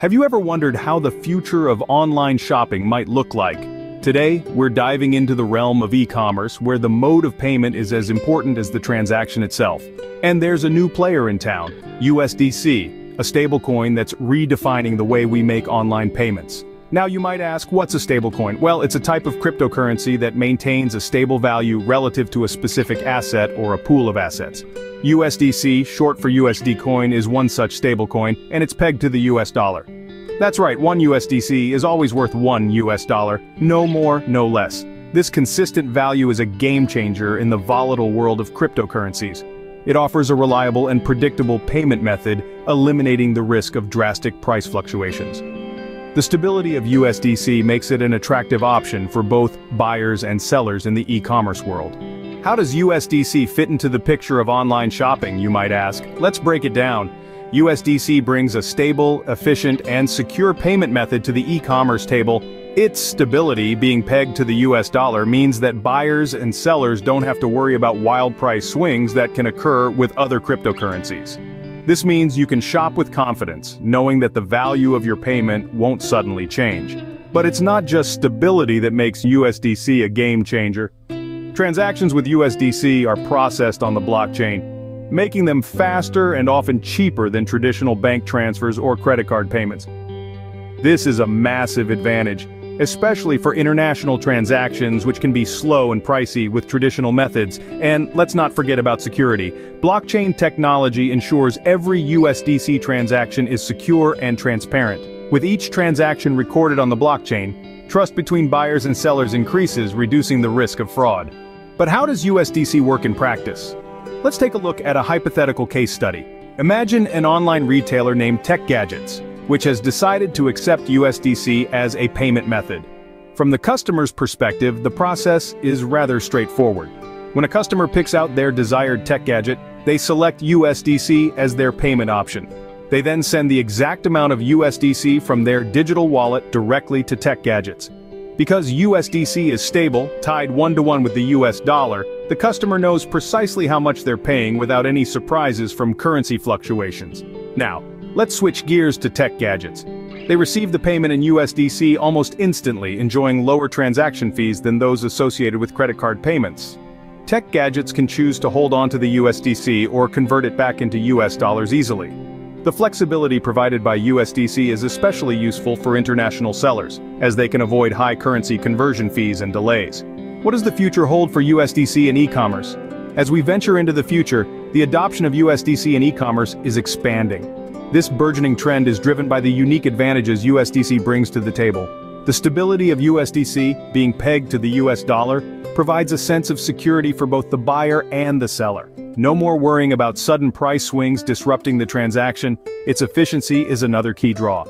Have you ever wondered how the future of online shopping might look like? Today, we're diving into the realm of e-commerce where the mode of payment is as important as the transaction itself. And there's a new player in town, USDC, a stablecoin that's redefining the way we make online payments. Now you might ask, what's a stablecoin? Well, it's a type of cryptocurrency that maintains a stable value relative to a specific asset or a pool of assets. USDC, short for USD coin, is one such stablecoin, and it's pegged to the US dollar. That's right, one USDC is always worth one US dollar, no more, no less. This consistent value is a game changer in the volatile world of cryptocurrencies. It offers a reliable and predictable payment method, eliminating the risk of drastic price fluctuations. The stability of USDC makes it an attractive option for both buyers and sellers in the e-commerce world. How does USDC fit into the picture of online shopping, you might ask? Let's break it down. USDC brings a stable, efficient, and secure payment method to the e-commerce table. Its stability, being pegged to the US dollar, means that buyers and sellers don't have to worry about wild price swings that can occur with other cryptocurrencies. This means you can shop with confidence, knowing that the value of your payment won't suddenly change. But it's not just stability that makes USDC a game changer. Transactions with USDC are processed on the blockchain, making them faster and often cheaper than traditional bank transfers or credit card payments. This is a massive advantage, especially for international transactions which can be slow and pricey with traditional methods, and let's not forget about security. Blockchain technology ensures every USDC transaction is secure and transparent. With each transaction recorded on the blockchain, trust between buyers and sellers increases, reducing the risk of fraud. But how does USDC work in practice? Let's take a look at a hypothetical case study. Imagine an online retailer named Tech Gadgets, which has decided to accept USDC as a payment method. From the customer's perspective, the process is rather straightforward. When a customer picks out their desired tech gadget, they select USDC as their payment option. They then send the exact amount of USDC from their digital wallet directly to Tech Gadgets. Because USDC is stable, tied one-to-one -one with the US dollar, the customer knows precisely how much they're paying without any surprises from currency fluctuations. Now, let's switch gears to tech gadgets. They receive the payment in USDC almost instantly, enjoying lower transaction fees than those associated with credit card payments. Tech gadgets can choose to hold on to the USDC or convert it back into US dollars easily. The flexibility provided by USDC is especially useful for international sellers, as they can avoid high currency conversion fees and delays. What does the future hold for USDC in e-commerce? As we venture into the future, the adoption of USDC in e-commerce is expanding. This burgeoning trend is driven by the unique advantages USDC brings to the table. The stability of USDC, being pegged to the US dollar, provides a sense of security for both the buyer and the seller. No more worrying about sudden price swings disrupting the transaction, its efficiency is another key draw.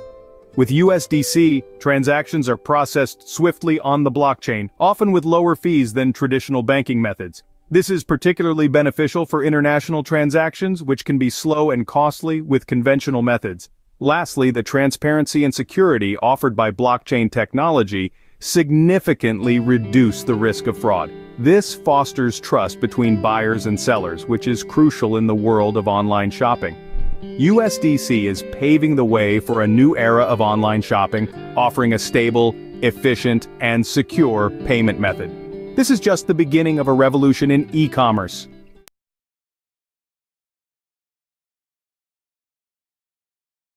With USDC, transactions are processed swiftly on the blockchain, often with lower fees than traditional banking methods. This is particularly beneficial for international transactions, which can be slow and costly with conventional methods. Lastly, the transparency and security offered by blockchain technology significantly reduce the risk of fraud. This fosters trust between buyers and sellers, which is crucial in the world of online shopping. USDC is paving the way for a new era of online shopping, offering a stable, efficient, and secure payment method. This is just the beginning of a revolution in e-commerce,